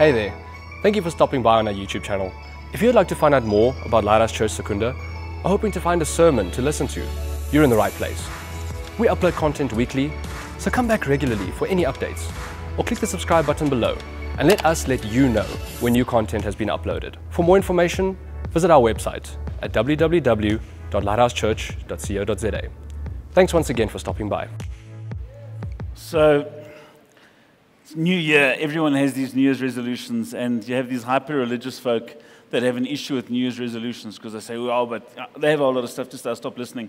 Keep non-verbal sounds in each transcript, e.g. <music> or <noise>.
Hey there. Thank you for stopping by on our YouTube channel. If you'd like to find out more about Lighthouse Church Secunda or hoping to find a sermon to listen to, you're in the right place. We upload content weekly, so come back regularly for any updates or click the subscribe button below and let us let you know when new content has been uploaded. For more information, visit our website at www.lighthousechurch.co.za. Thanks once again for stopping by. So, New Year, everyone has these New Year's resolutions, and you have these hyper religious folk that have an issue with New Year's resolutions because they say, well, but uh, they have a whole lot of stuff to start, stop listening.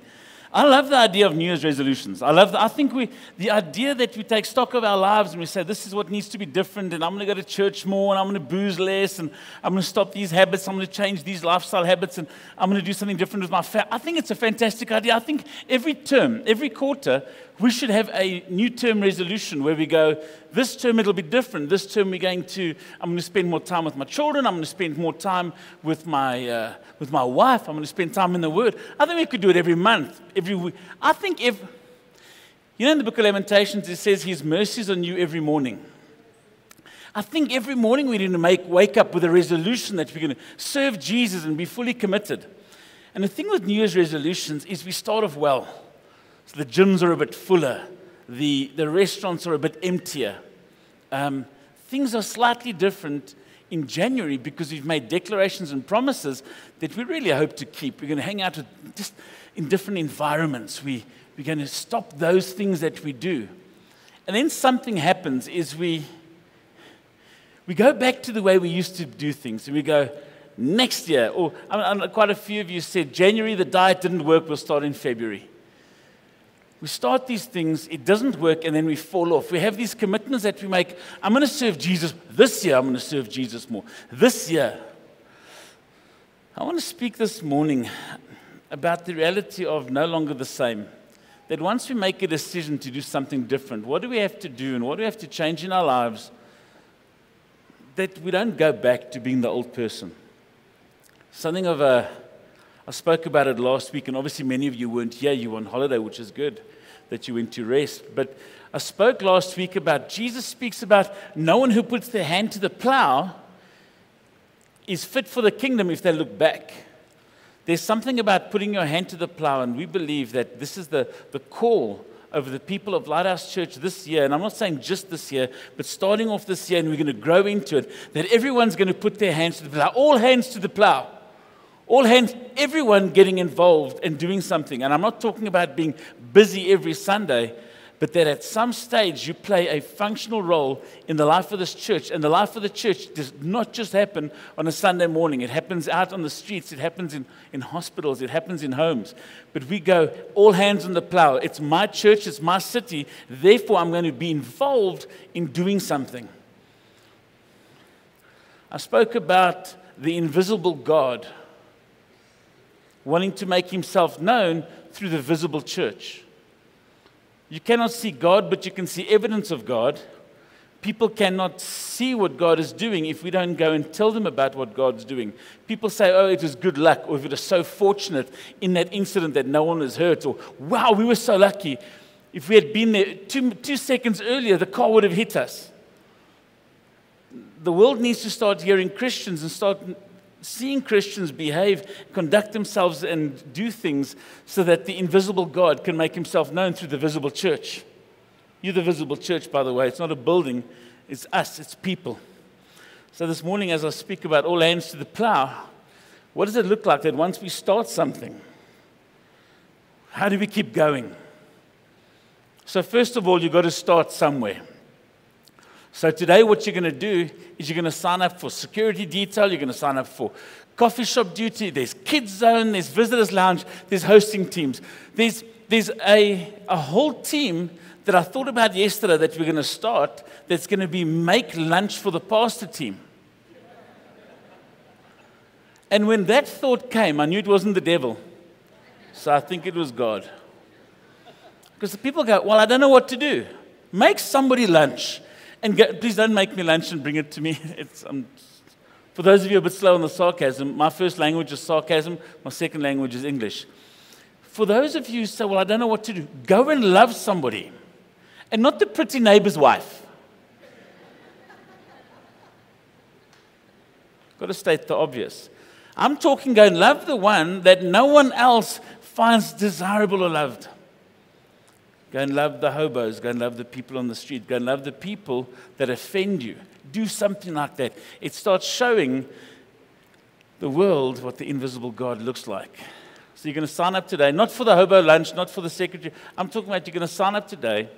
I love the idea of New Year's resolutions. I love the, I think we, the idea that we take stock of our lives and we say, this is what needs to be different, and I'm going to go to church more, and I'm going to booze less, and I'm going to stop these habits, I'm going to change these lifestyle habits, and I'm going to do something different with my family. I think it's a fantastic idea. I think every term, every quarter, we should have a new term resolution where we go, this term it'll be different. This term we're going to, I'm going to spend more time with my children. I'm going to spend more time with my, uh, with my wife. I'm going to spend time in the Word. I think we could do it every month, every week. I think if, you know, in the book of Lamentations, it says His mercies are new every morning. I think every morning we need to make, wake up with a resolution that we're going to serve Jesus and be fully committed. And the thing with New Year's resolutions is we start off well. So the gyms are a bit fuller, the, the restaurants are a bit emptier. Um, things are slightly different in January because we've made declarations and promises that we really hope to keep. We're going to hang out just in different environments. We, we're going to stop those things that we do. And then something happens is we, we go back to the way we used to do things. And we go, next year, or I mean, quite a few of you said, January, the diet didn't work, we'll start in February. We start these things, it doesn't work, and then we fall off. We have these commitments that we make. I'm going to serve Jesus this year, I'm going to serve Jesus more. This year. I want to speak this morning about the reality of no longer the same. That once we make a decision to do something different, what do we have to do and what do we have to change in our lives? That we don't go back to being the old person. Something of a I spoke about it last week, and obviously many of you weren't here. You were on holiday, which is good that you went to rest. But I spoke last week about Jesus speaks about no one who puts their hand to the plow is fit for the kingdom if they look back. There's something about putting your hand to the plow, and we believe that this is the, the call over the people of Lighthouse Church this year, and I'm not saying just this year, but starting off this year, and we're going to grow into it, that everyone's going to put their hands to the plow, all hands to the plow all hands, everyone getting involved and doing something. And I'm not talking about being busy every Sunday, but that at some stage you play a functional role in the life of this church. And the life of the church does not just happen on a Sunday morning, it happens out on the streets, it happens in, in hospitals, it happens in homes. But we go all hands on the plow. It's my church, it's my city, therefore I'm going to be involved in doing something. I spoke about the invisible God wanting to make himself known through the visible church. You cannot see God, but you can see evidence of God. People cannot see what God is doing if we don't go and tell them about what God's doing. People say, oh, it was good luck, or if it was so fortunate in that incident that no one was hurt, or wow, we were so lucky. If we had been there two, two seconds earlier, the car would have hit us. The world needs to start hearing Christians and start seeing Christians behave, conduct themselves, and do things so that the invisible God can make himself known through the visible church. You're the visible church, by the way. It's not a building, it's us, it's people. So this morning, as I speak about all hands to the plow, what does it look like that once we start something, how do we keep going? So, first of all, you've got to start somewhere. So today, what you're going to do is you're going to sign up for security detail, you're going to sign up for coffee shop duty, there's kids zone, there's visitors lounge, there's hosting teams. There's, there's a, a whole team that I thought about yesterday that we're going to start that's going to be make lunch for the pastor team. And when that thought came, I knew it wasn't the devil. So I think it was God. Because the people go, Well, I don't know what to do. Make somebody lunch. And get, please don't make me lunch and bring it to me. <laughs> Um, for those of you a bit slow on the sarcasm, my first language is sarcasm, my second language is English. For those of you who say, Well, I don't know what to do, go and love somebody and not the pretty neighbor's wife. <laughs> Got to state the obvious. I'm talking go and love the one that no one else finds desirable or loved. Go and love the hobos. Go and love the people on the street. Go and love the people that offend you. Do something like that. It starts showing the world what the invisible God looks like. So you're going to sign up today, not for the hobo lunch, not for the secretary. I'm talking about you're going to sign up today.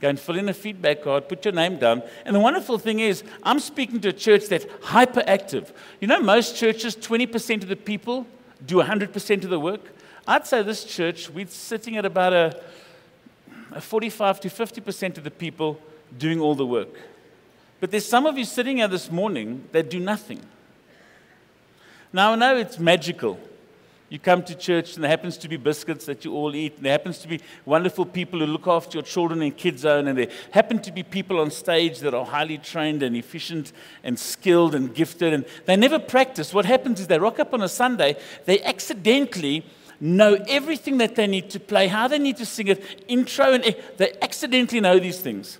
Go and fill in a feedback card, put your name down. And the wonderful thing is, I'm speaking to a church that's hyperactive. You know, most churches, 20% of the people do 100% of the work. I'd say this church, we're sitting at about a, a 45 to 50% of the people doing all the work. But there's some of you sitting here this morning that do nothing. Now, I know it's magical. You come to church and there happens to be biscuits that you all eat, and there happens to be wonderful people who look after your children in kids zone, and there happen to be people on stage that are highly trained and efficient and skilled and gifted, and they never practice. What happens is they rock up on a Sunday, they accidentally know everything that they need to play, how they need to sing it, intro, and they accidentally know these things.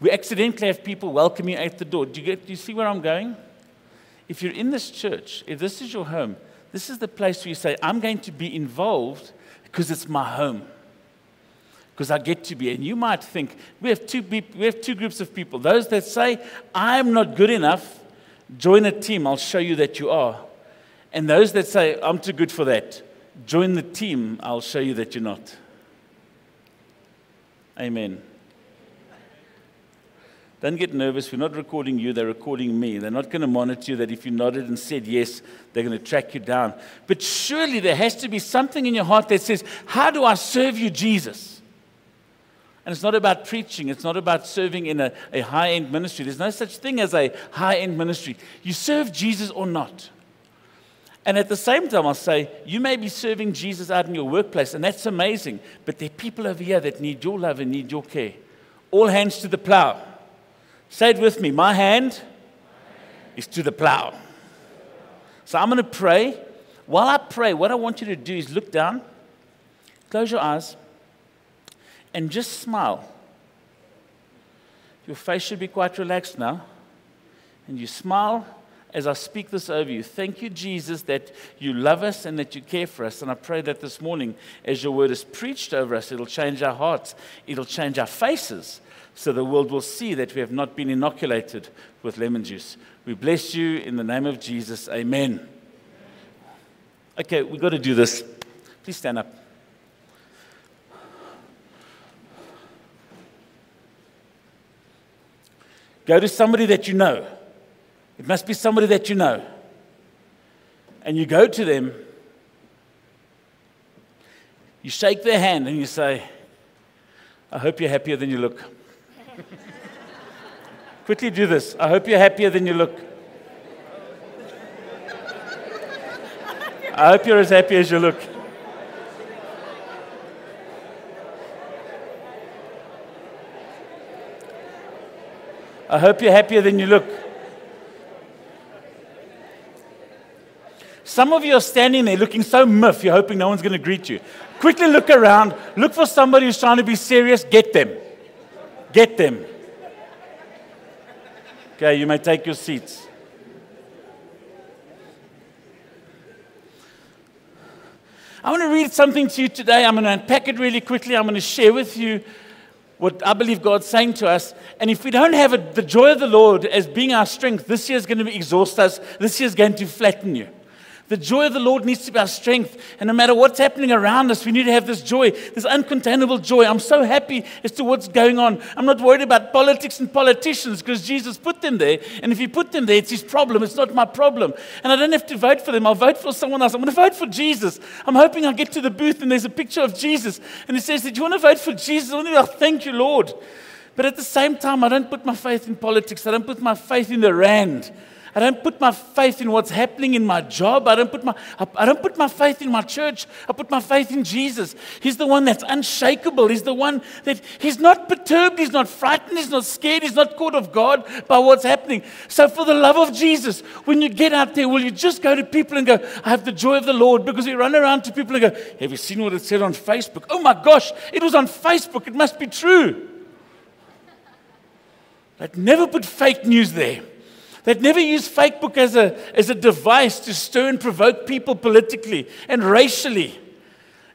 We accidentally have people welcome you at the door. Do you, get, do you see where I'm going? If you're in this church, if this is your home, this is the place where you say, I'm going to be involved because it's my home. Because I get to be. And you might think, we have, two we have two groups of people. Those that say, I'm not good enough, join a team, I'll show you that you are. And those that say, I'm too good for that, join the team, I'll show you that you're not. Amen. Don't get nervous. We're not recording you, they're recording me. They're not going to monitor you that if you nodded and said yes, they're going to track you down. But surely there has to be something in your heart that says, How do I serve you, Jesus? And it's not about preaching, it's not about serving in a, a high end ministry. There's no such thing as a high end ministry. You serve Jesus or not. And at the same time, I'll say, you may be serving Jesus out in your workplace, and that's amazing. But there are people over here that need your love and need your care. All hands to the plow. Say it with me. My hand is to the plow. So I'm going to pray. While I pray, what I want you to do is look down, close your eyes, and just smile. Your face should be quite relaxed now. And you smile as I speak this over you. Thank you, Jesus, that you love us and that you care for us. And I pray that this morning, as your word is preached over us, it'll change our hearts, it'll change our faces so the world will see that we have not been inoculated with lemon juice. We bless you in the name of Jesus. Amen. Okay, we've got to do this. Please stand up. Go to somebody that you know. It must be somebody that you know. And you go to them, you shake their hand, and you say, I hope you're happier than you look. <laughs> Quickly do this. I hope you're happier than you look. I hope you're as happy as you look. I hope you're happier than you look. Some of you are standing there looking so miff, you're hoping no one's going to greet you. Quickly look around, look for somebody who's trying to be serious, get them. Get them. Okay, you may take your seats. I want to read something to you today. I'm going to unpack it really quickly. I'm going to share with you what I believe God's saying to us. And if we don't have a, the joy of the Lord as being our strength, this year is going to exhaust us. This year is going to flatten you. The joy of the Lord needs to be our strength. And no matter what's happening around us, we need to have this joy, this uncontainable joy. I'm so happy as to what's going on. I'm not worried about politics and politicians because Jesus put them there. And if He put them there, it's His problem. It's not my problem. And I don't have to vote for them. I'll vote for someone else. I'm going to vote for Jesus. I'm hoping I'll get to the booth and there's a picture of Jesus. And it says, Did you want to vote for Jesus? I want to thank you, Lord. But at the same time, I don't put my faith in politics. I don't put my faith in the rand. I don't put my faith in what's happening in my job. I don't, put my, I don't put my faith in my church. I put my faith in Jesus. He's the one that's unshakable. He's the one that he's not perturbed. He's not frightened. He's not scared. He's not caught off guard by what's happening. So, for the love of Jesus, when you get out there, will you just go to people and go, I have the joy of the Lord? Because we run around to people and go, Have you seen what it said on Facebook? Oh my gosh, it was on Facebook. It must be true. But never put fake news there. They'd never use Facebook as a, as a device to stir and provoke people politically and racially.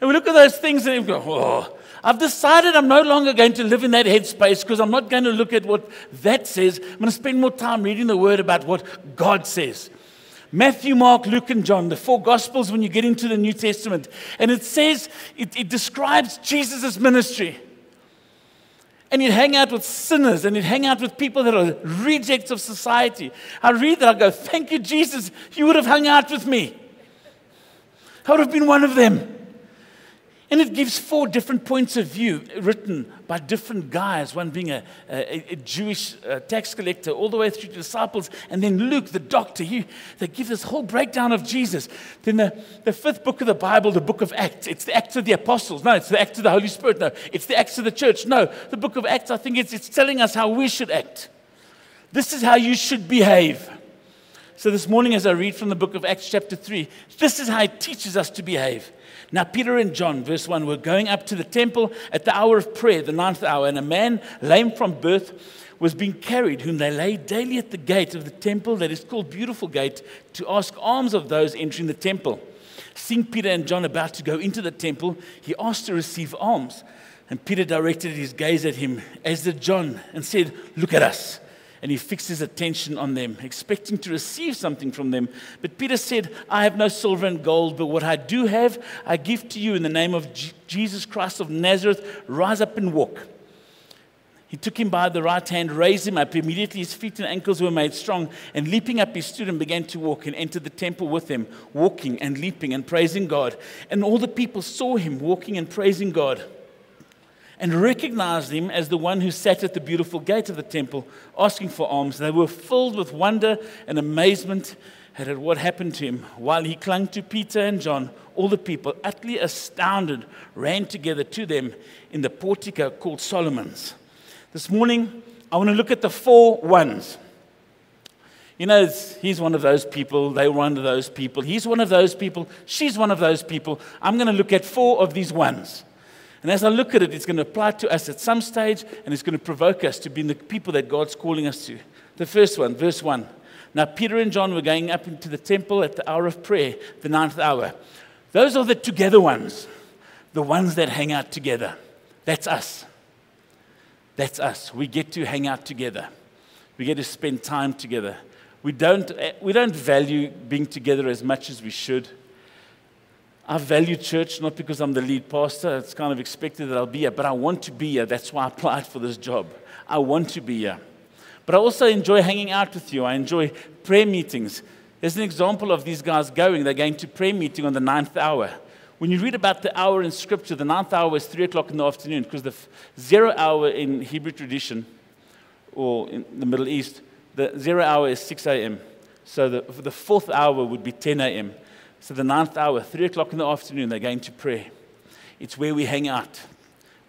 And we look at those things and we go, oh, I've decided I'm no longer going to live in that headspace because I'm not going to look at what that says. I'm going to spend more time reading the word about what God says. Matthew, Mark, Luke, and John, the four Gospels when you get into the New Testament. And it says, it, it describes Jesus' ministry. And he'd hang out with sinners and he'd hang out with people that are rejects of society. I read that, I go, Thank you, Jesus. You would have hung out with me. I would have been one of them. And it gives four different points of view written by different guys, one being a, a, a Jewish uh, tax collector, all the way through to disciples, and then Luke, the doctor. He, they give this whole breakdown of Jesus. Then the, the fifth book of the Bible, the book of Acts, it's the Acts of the Apostles. No, it's the Acts of the Holy Spirit. No, it's the Acts of the Church. No, the book of Acts, I think it's, it's telling us how we should act. This is how you should behave. So this morning, as I read from the book of Acts, chapter 3, this is how it teaches us to behave. Now, Peter and John, verse 1, were going up to the temple at the hour of prayer, the ninth hour, and a man lame from birth was being carried, whom they laid daily at the gate of the temple that is called Beautiful Gate, to ask alms of those entering the temple. Seeing Peter and John about to go into the temple, he asked to receive alms. And Peter directed his gaze at him, as did John, and said, Look at us and he fixed his attention on them, expecting to receive something from them. But Peter said, I have no silver and gold, but what I do have, I give to you in the name of Jesus Christ of Nazareth. Rise up and walk. He took him by the right hand, raised him up. Immediately his feet and ankles were made strong, and leaping up, he stood and began to walk and entered the temple with them, walking and leaping and praising God. And all the people saw him walking and praising God and recognized him as the one who sat at the beautiful gate of the temple asking for alms. They were filled with wonder and amazement at what happened to him. While he clung to Peter and John, all the people, utterly astounded, ran together to them in the portico called Solomon's. This morning, I want to look at the four ones. You know, he's one of those people, they were one of those people, he's one of those people, she's one of those people. I'm going to look at four of these ones. And as I look at it, it's going to apply to us at some stage and it's going to provoke us to be the people that God's calling us to. The first one, verse 1. Now, Peter and John were going up into the temple at the hour of prayer, the ninth hour. Those are the together ones, the ones that hang out together. That's us. That's us. We get to hang out together, we get to spend time together. We don't, eh, we don't value being together as much as we should. I value church not because I'm the lead pastor. It's kind of expected that I'll be here, but I want to be here. That's why I applied for this job. I want to be here. But I also enjoy hanging out with you. I enjoy prayer meetings. There's an example of these guys going. They're going to prayer meeting on the ninth hour. When you read about the hour in Scripture, the ninth hour is 3 o'clock in the afternoon because the zero hour in Hebrew tradition or in the Middle East, the zero hour is 6 a.m. So the, the fourth hour would be 10 a.m. So, the ninth hour, three o'clock in the afternoon, they're going to pray. It's where we hang out.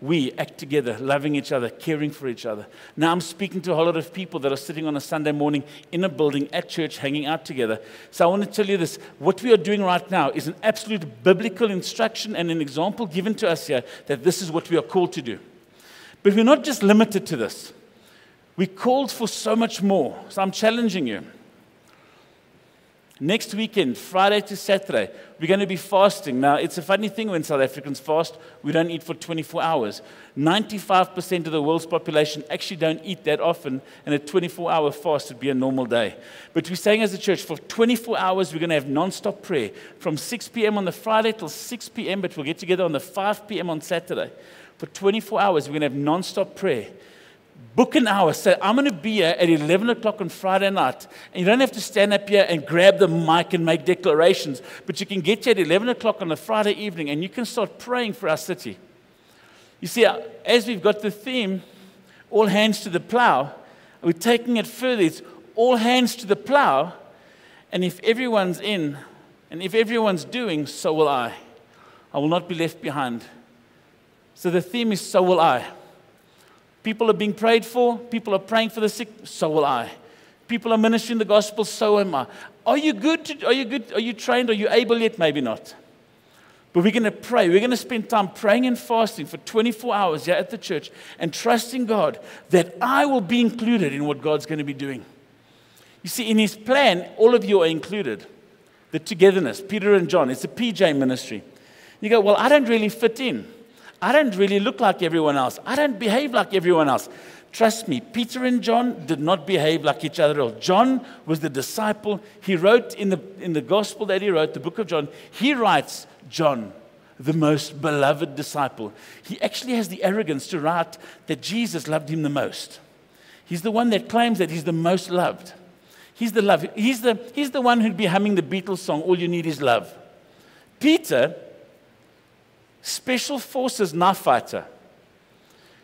We act together, loving each other, caring for each other. Now, I'm speaking to a whole lot of people that are sitting on a Sunday morning in a building at church, hanging out together. So, I want to tell you this what we are doing right now is an absolute biblical instruction and an example given to us here that this is what we are called to do. But we're not just limited to this, we're called for so much more. So, I'm challenging you. Next weekend, Friday to Saturday, we're going to be fasting. Now, it's a funny thing when South Africans fast, we don't eat for 24 hours. 95% of the world's population actually don't eat that often, and a 24 hour fast would be a normal day. But we're saying as a church, for 24 hours, we're going to have non stop prayer from 6 p.m. on the Friday till 6 p.m., but we'll get together on the 5 p.m. on Saturday. For 24 hours, we're going to have non stop prayer book an hour. Say, I'm going to be here at 11 o'clock on Friday night. And you don't have to stand up here and grab the mic and make declarations, but you can get here at 11 o'clock on a Friday evening and you can start praying for our city. You see, as we've got the theme, all hands to the plow, we're taking it further. It's all hands to the plow. And if everyone's in, and if everyone's doing, so will I. I will not be left behind. So the theme is, so will I. People are being prayed for. People are praying for the sick. So will I. People are ministering the gospel. So am I. Are you good? To, are you good? Are you trained? Are you able yet? Maybe not. But we're going to pray. We're going to spend time praying and fasting for 24 hours here at the church and trusting God that I will be included in what God's going to be doing. You see, in his plan, all of you are included. The togetherness, Peter and John, it's a PJ ministry. You go, well, I don't really fit in. I don't really look like everyone else. I don't behave like everyone else. Trust me, Peter and John did not behave like each other. John was the disciple. He wrote in the, in the gospel that he wrote, the book of John, he writes, John, the most beloved disciple. He actually has the arrogance to write that Jesus loved him the most. He's the one that claims that he's the most loved. He's the love. He's the, he's the one who'd be humming the Beatles song, All You Need Is Love. Peter, special forces knife fighter.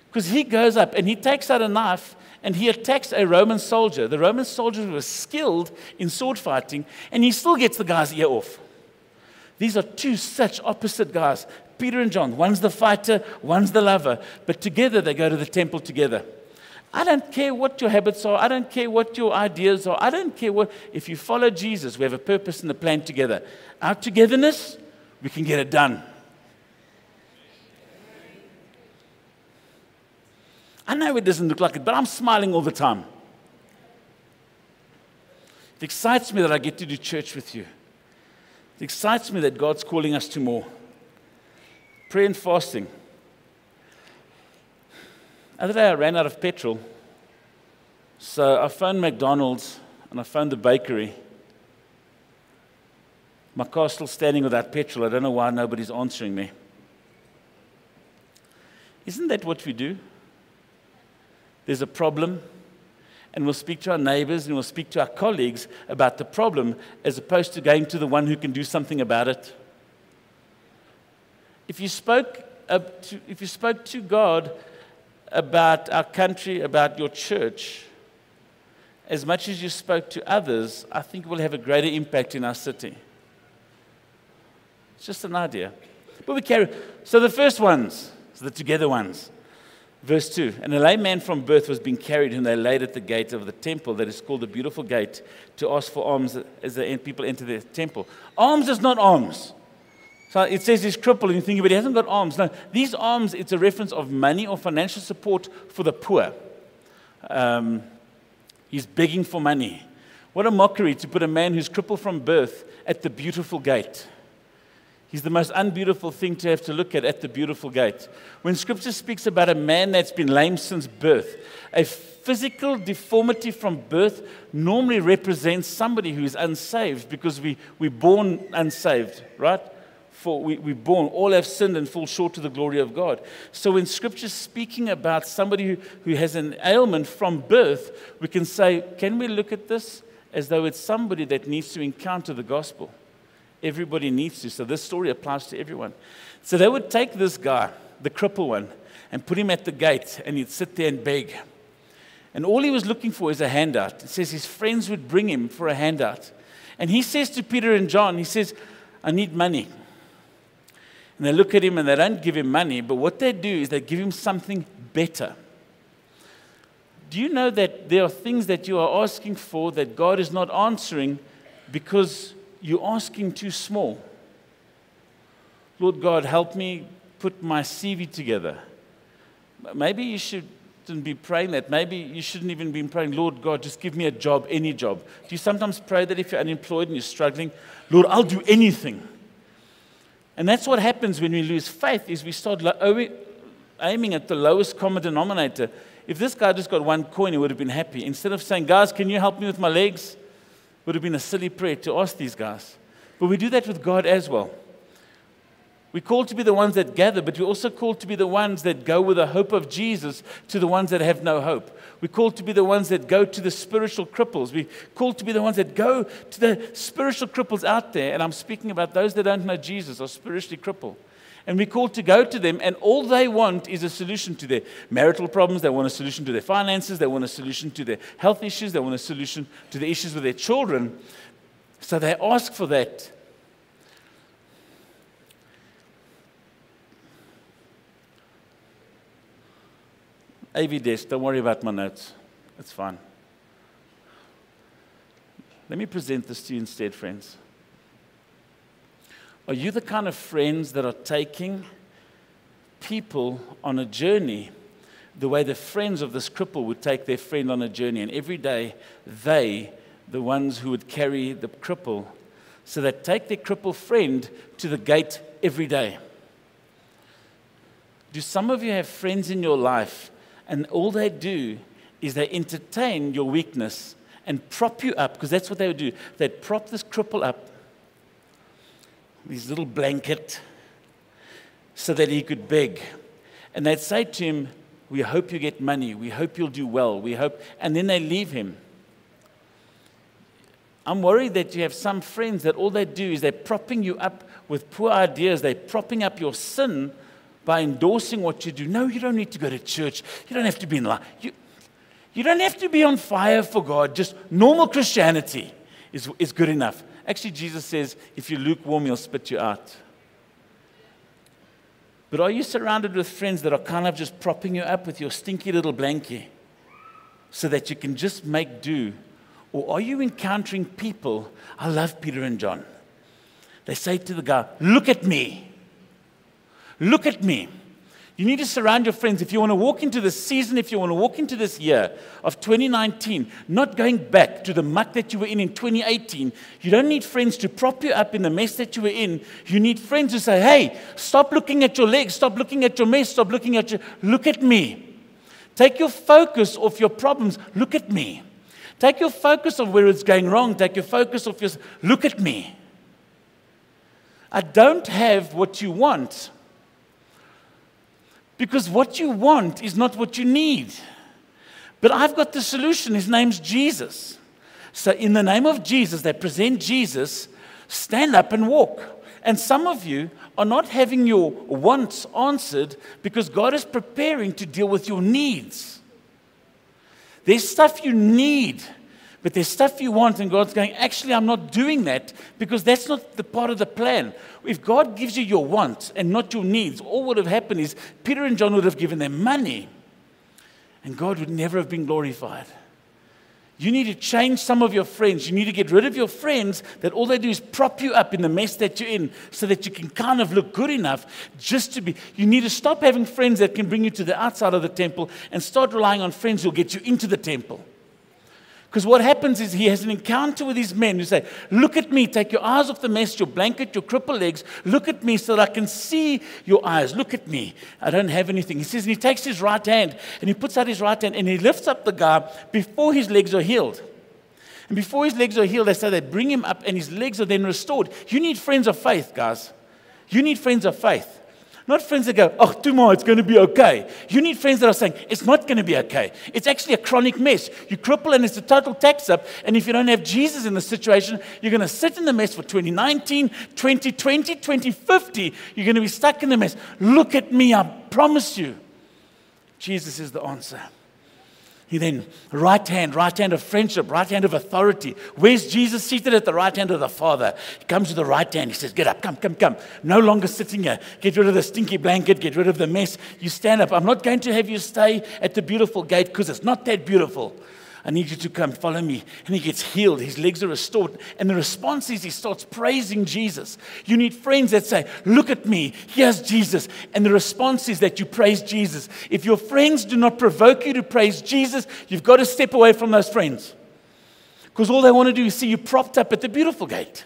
Because he goes up and he takes out a knife and he attacks a Roman soldier. The Roman soldier was skilled in sword fighting, and he still gets the guy's ear off. These are two such opposite guys Peter and John. One's the fighter, one's the lover, but together they go to the temple together. I don't care what your habits are. I don't care what your ideas are. I don't care what. If you follow Jesus, we have a purpose and a plan together. Our togetherness, we can get it done. I know it doesn't look like it, but I'm smiling all the time. It excites me that I get to do church with you. It excites me that God's calling us to more. Prayer and fasting. The other day I ran out of petrol. So I phoned McDonald's and I phoned the bakery. My car's still standing without petrol. I don't know why nobody's answering me. Isn't that what we do? There's a problem, and we'll speak to our neighbors and we'll speak to our colleagues about the problem as opposed to going to the one who can do something about it. If you spoke, uh, to, if you spoke to God about our country, about your church, as much as you spoke to others, I think it will have a greater impact in our city. It's just an idea. But we carry. So the first ones, so the together ones. Verse 2 And a lame man from birth was being carried, whom they laid at the gate of the temple that is called the Beautiful Gate, to ask for alms as the people enter the temple. Alms is not alms. So it says he's crippled, and you think, but he hasn't got arms. No, these arms, it's a reference of money or financial support for the poor. Um, he's begging for money. What a mockery to put a man who's crippled from birth at the beautiful gate. He's the most unbeautiful thing to have to look at at the beautiful gate. When scripture speaks about a man that's been lame since birth, a physical deformity from birth normally represents somebody who is unsaved because we, we're born unsaved, right? For we, we're born, all have sinned and fall short to the glory of God. So when scripture is speaking about somebody who, who has an ailment from birth, we can say, can we look at this as though it's somebody that needs to encounter the gospel? Everybody needs to. So this story applies to everyone. So they would take this guy, the cripple one, and put him at the gate, and he'd sit there and beg. And all he was looking for is a handout. It says his friends would bring him for a handout. And he says to Peter and John, he says, I need money. And they look at him and they don't give him money, but what they do is they give him something better. Do you know that there are things that you are asking for that God is not answering because you're asking too small. Lord God, help me put my CV together. Maybe you shouldn't be praying that. Maybe you shouldn't even be praying, Lord God, just give me a job, any job. Do you sometimes pray that if you're unemployed and you're struggling, Lord, I'll do anything? And that's what happens when we lose faith is we start oh, aiming at the lowest common denominator. If this guy just got one coin, he would have been happy. Instead of saying, guys, can you help me with my legs? Would have been a silly prayer to ask these guys. But we do that with God as well. We're called to be the ones that gather, but we're also called to be the ones that go with the hope of Jesus to the ones that have no hope. We're called to be the ones that go to the spiritual cripples. We're called to be the ones that go to the spiritual cripples out there. And I'm speaking about those that don't know Jesus or spiritually crippled. And we're called to go to them, and all they want is a solution to their marital problems. They want a solution to their finances. They want a solution to their health issues. They want a solution to the issues with their children. So they ask for that. AV desk, don't worry about my notes. It's fine. Let me present this to you instead, friends. Are you the kind of friends that are taking people on a journey the way the friends of this cripple would take their friend on a journey? And every day they the ones who would carry the cripple. So they take their crippled friend to the gate every day. Do some of you have friends in your life and all they do is they entertain your weakness and prop you up, because that's what they would do. They'd prop this cripple up, this little blanket, so that he could beg. And they'd say to him, We hope you get money. We hope you'll do well. We hope. And then they leave him. I'm worried that you have some friends that all they do is they're propping you up with poor ideas. They're propping up your sin by endorsing what you do. No, you don't need to go to church. You don't have to be in line. You, you don't have to be on fire for God. Just normal Christianity is, is good enough. Actually, Jesus says, if you're lukewarm, he'll spit you out. But are you surrounded with friends that are kind of just propping you up with your stinky little blankie so that you can just make do? Or are you encountering people? I love Peter and John. They say to the guy, Look at me. Look at me. You need to surround your friends. If you want to walk into this season, if you want to walk into this year of 2019, not going back to the muck that you were in in 2018, you don't need friends to prop you up in the mess that you were in. You need friends who say, hey, stop looking at your legs, stop looking at your mess, stop looking at your. Look at me. Take your focus off your problems. Look at me. Take your focus off where it's going wrong. Take your focus off your. Look at me. I don't have what you want because what you want is not what you need. But I've got the solution. His name's Jesus. So, in the name of Jesus, they present Jesus, stand up and walk. And some of you are not having your wants answered because God is preparing to deal with your needs. There's stuff you need but there's stuff you want, and God's going, actually, I'm not doing that because that's not the part of the plan. If God gives you your wants and not your needs, all would have happened is Peter and John would have given them money, and God would never have been glorified. You need to change some of your friends. You need to get rid of your friends that all they do is prop you up in the mess that you're in so that you can kind of look good enough just to be. You need to stop having friends that can bring you to the outside of the temple and start relying on friends who'll get you into the temple. Because what happens is he has an encounter with his men who say, Look at me, take your eyes off the mess, your blanket, your crippled legs. Look at me so that I can see your eyes. Look at me. I don't have anything. He says, and he takes his right hand and he puts out his right hand and he lifts up the guy before his legs are healed. And before his legs are healed, they say they bring him up and his legs are then restored. You need friends of faith, guys. You need friends of faith. Not friends that go, oh, tomorrow it's going to be okay. You need friends that are saying, it's not going to be okay. It's actually a chronic mess. You cripple and it's a total tax up. And if you don't have Jesus in the situation, you're going to sit in the mess for 2019, 2020, 2050. You're going to be stuck in the mess. Look at me, I promise you. Jesus is the answer. He then, right hand, right hand of friendship, right hand of authority. Where's Jesus seated at the right hand of the Father? He comes to the right hand. He says, Get up, come, come, come. No longer sitting here. Get rid of the stinky blanket, get rid of the mess. You stand up. I'm not going to have you stay at the beautiful gate because it's not that beautiful. I need you to come follow me. And he gets healed. His legs are restored. And the response is he starts praising Jesus. You need friends that say, Look at me. Here's Jesus. And the response is that you praise Jesus. If your friends do not provoke you to praise Jesus, you've got to step away from those friends. Because all they want to do is see you propped up at the beautiful gate.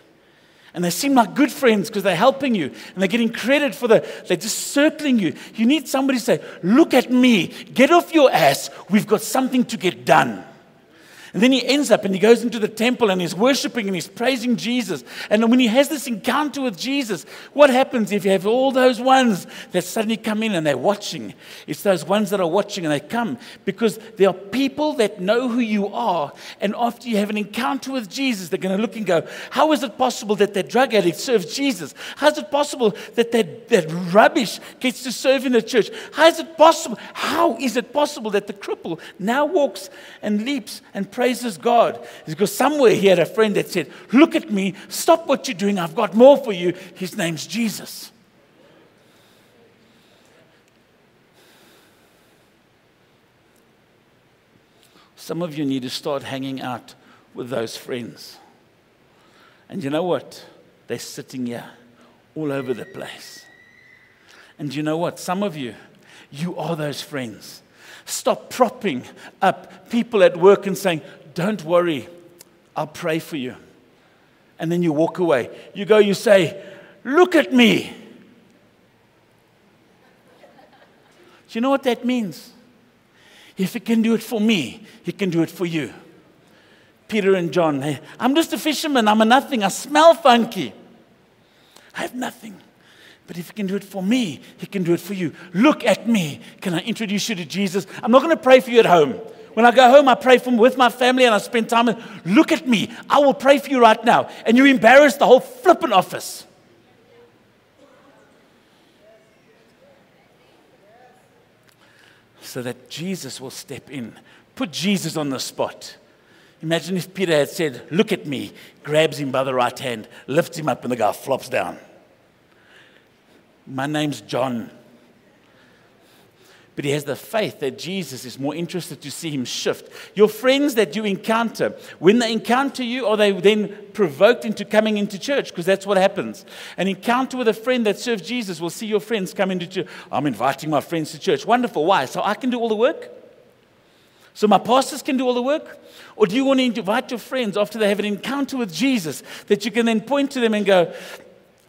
And they seem like good friends because they're helping you and they're getting credit for the, they're just circling you. You need somebody to say, Look at me, get off your ass, we've got something to get done. And then he ends up and he goes into the temple and he's worshiping and he's praising Jesus. And when he has this encounter with Jesus, what happens if you have all those ones that suddenly come in and they're watching? It's those ones that are watching and they come because there are people that know who you are. And after you have an encounter with Jesus, they're going to look and go, How is it possible that that drug addict serves Jesus? How is it possible that that, that rubbish gets to serve in the church? How is it possible? How is it possible that the cripple now walks and leaps and prays? Praises God. Because somewhere he had a friend that said, Look at me, stop what you're doing, I've got more for you. His name's Jesus. Some of you need to start hanging out with those friends. And you know what? They're sitting here all over the place. And you know what? Some of you, you are those friends. Stop propping up people at work and saying, Don't worry, I'll pray for you. And then you walk away. You go, you say, Look at me. Do you know what that means? If he can do it for me, he can do it for you. Peter and John, hey, I'm just a fisherman. I'm a nothing. I smell funky. I have nothing. But if he can do it for me, he can do it for you. Look at me. Can I introduce you to Jesus? I'm not going to pray for you at home. When I go home, I pray from with my family and I spend time. With, look at me. I will pray for you right now. And you embarrass the whole flippin' office. So that Jesus will step in. Put Jesus on the spot. Imagine if Peter had said, Look at me, grabs him by the right hand, lifts him up, and the guy flops down. My name's John. But he has the faith that Jesus is more interested to see him shift. Your friends that you encounter, when they encounter you, are they then provoked into coming into church? Because that's what happens. An encounter with a friend that serves Jesus will see your friends come into church. I'm inviting my friends to church. Wonderful. Why? So I can do all the work? So my pastors can do all the work? Or do you want to invite your friends after they have an encounter with Jesus that you can then point to them and go,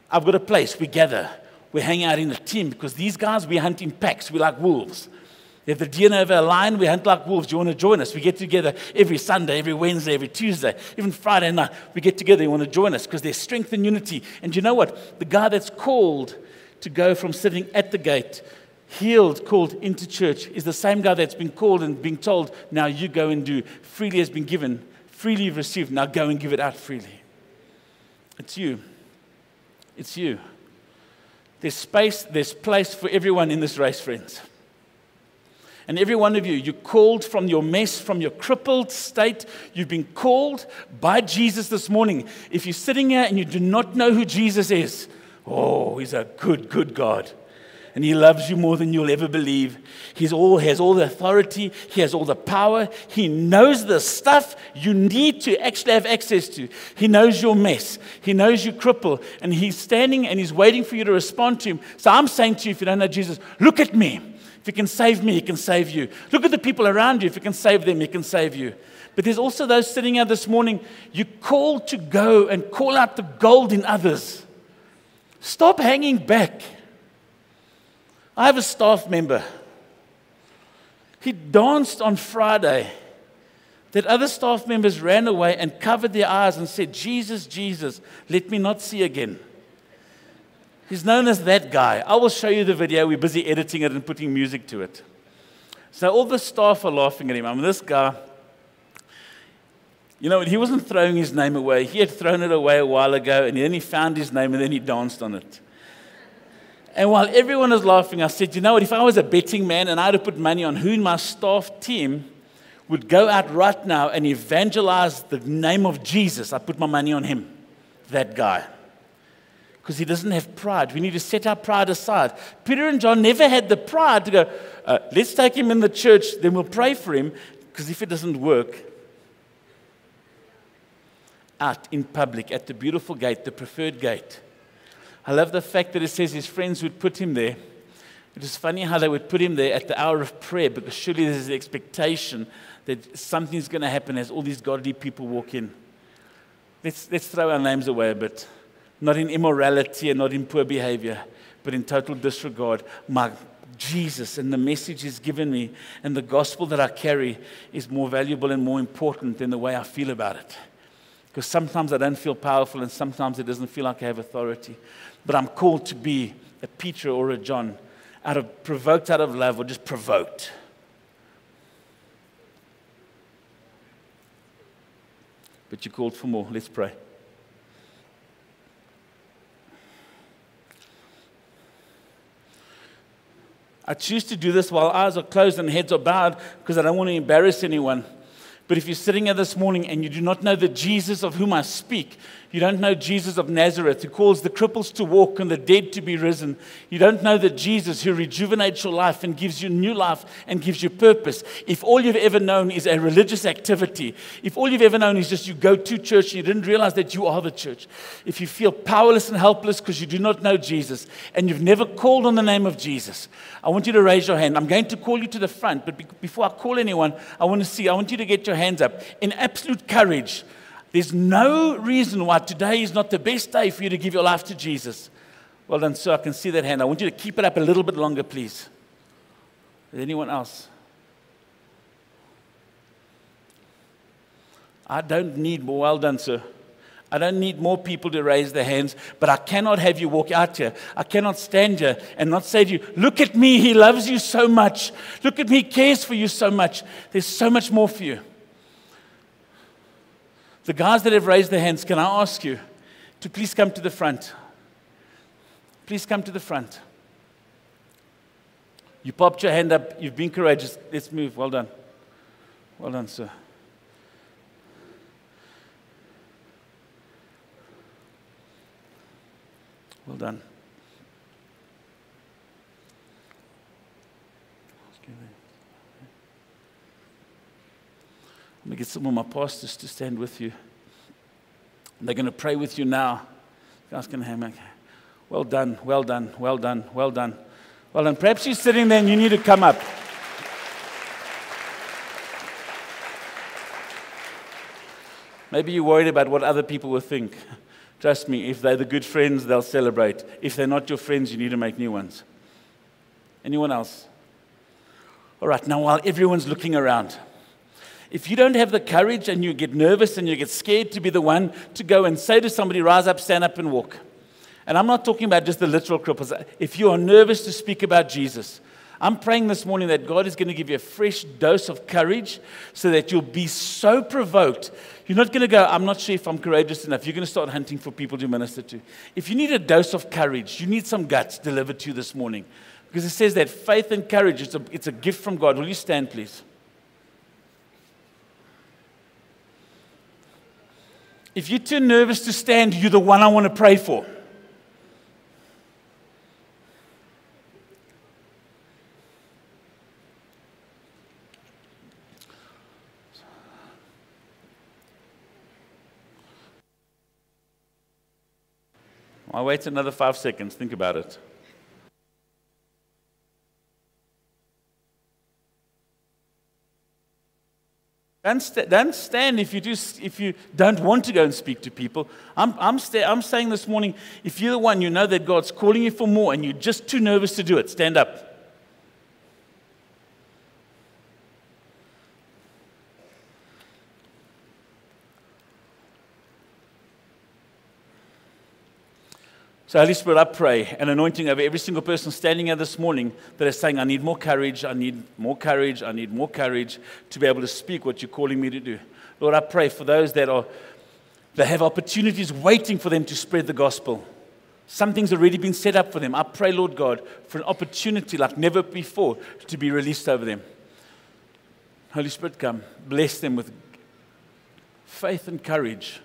I've got a place, we gather we hang out in a team because these guys, we hunt in packs. We're like wolves. If the DNA of our line, we hunt like wolves. You want to join us? We get together every Sunday, every Wednesday, every Tuesday, even Friday night. We get together. You want to join us because there's strength and unity. And you know what? The guy that's called to go from sitting at the gate, healed, called into church, is the same guy that's been called and being told, now you go and do. Freely has been given, freely received, now go and give it out freely. It's you. It's you. There's space, there's place for everyone in this race, friends. And every one of you, you're called from your mess, from your crippled state. You've been called by Jesus this morning. If you're sitting here and you do not know who Jesus is, oh, he's a good, good God and He loves you more than you'll ever believe. He's all, he has all the authority, He has all the power. He knows the stuff you need to actually have access to. He knows your mess, He knows you cripple, and He's standing and He's waiting for you to respond to Him. So I'm saying to you, if you don't know Jesus, look at me. If He can save me, He can save you. Look at the people around you. If He can save them, He can save you. But there's also those sitting here this morning, you're called to go and call out the gold in others. Stop hanging back. I have a staff member. He danced on Friday that other staff members ran away and covered their eyes and said, Jesus, Jesus, let me not see again. He's known as that guy. I will show you the video. We're busy editing it and putting music to it. So all the staff are laughing at him. I mean, this guy, you know, he wasn't throwing his name away. He had thrown it away a while ago, and then he found his name and then he danced on it. And while everyone was laughing, I said, you know what? If I was a betting man and I had to put money on who in my staff team would go out right now and evangelize the name of Jesus, I put my money on him, that guy. Because he doesn't have pride. We need to set our pride aside. Peter and John never had the pride to go, uh, let's take him in the church, then we'll pray for him. Because if it doesn't work, out in public at the beautiful gate, the preferred gate, I love the fact that it says his friends would put him there. It is funny how they would put him there at the hour of prayer because surely there's an expectation that something's going to happen as all these godly people walk in. Let's, let's throw our names away a bit. Not in immorality and not in poor behavior, but in total disregard. My Jesus and the message he's given me and the gospel that I carry is more valuable and more important than the way I feel about it. Because sometimes I don't feel powerful and sometimes it doesn't feel like I have authority but I'm called to be a Peter or a John, out of provoked out of love or just provoked. But you're called for more. Let's pray. I choose to do this while eyes are closed and heads are bowed because I don't want to embarrass anyone. But if you're sitting here this morning and you do not know the Jesus of whom I speak, you don't know Jesus of Nazareth who calls the cripples to walk and the dead to be risen. You don't know the Jesus who rejuvenates your life and gives you new life and gives you purpose. If all you've ever known is a religious activity, if all you've ever known is just you go to church and you didn't realize that you are the church, if you feel powerless and helpless because you do not know Jesus and you've never called on the name of Jesus, I want you to raise your hand. I'm going to call you to the front, but before I call anyone, I want to see, I want you to get your hands up in absolute courage There's no reason why today is not the best day for you to give your life to Jesus. Well done, sir. I can see that hand. I want you to keep it up a little bit longer, please. Is anyone else? I don't need more. Well done, sir. I don't need more people to raise their hands, but I cannot have you walk out here. I cannot stand here and not say to you, Look at me, he loves you so much. Look at me, he cares for you so much. There's so much more for you. The guys that have raised their hands, can I ask you to please come to the front? Please come to the front. You popped your hand up, you've been courageous. Let's move. Well done. Well done, sir. Well done. Going to get some of my pastors to stand with you. They're going to pray with you now. Guys can hammer. Well done, well done, well done, well done. Well done. Perhaps you're sitting there and you need to come up. Maybe you're worried about what other people will think. Trust me, if they're the good friends, they'll celebrate. If they're not your friends, you need to make new ones. Anyone else? All right, now while everyone's looking around, if you don't have the courage and you get nervous and you get scared to be the one to go and say to somebody, rise up, stand up, and walk. And I'm not talking about just the literal cripples. If you are nervous to speak about Jesus, I'm praying this morning that God is going to give you a fresh dose of courage so that you'll be so provoked. You're not going to go, I'm not sure if I'm courageous enough. You're going to start hunting for people to minister to. If you need a dose of courage, you need some guts delivered to you this morning. Because it says that faith and courage, it's a, it's a gift from God. Will you stand, please? If you're too nervous to stand, you're the one I want to pray for. I'll wait another five seconds. Think about it. Don't, st- don't stand if you, do, if you don't want to go and speak to people. I'm, I'm, I'm saying this morning if you're the one, you know that God's calling you for more and you're just too nervous to do it, stand up. So, Holy Spirit, I pray an anointing over every single person standing here this morning that is saying, I need more courage, I need more courage, I need more courage to be able to speak what you're calling me to do. Lord, I pray for those that are that have opportunities waiting for them to spread the gospel. Something's already been set up for them. I pray, Lord God, for an opportunity like never before to be released over them. Holy Spirit, come, bless them with faith and courage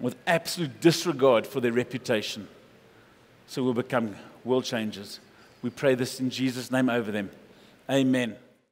with absolute disregard for their reputation. So we'll become world changers. We pray this in Jesus' name over them. Amen.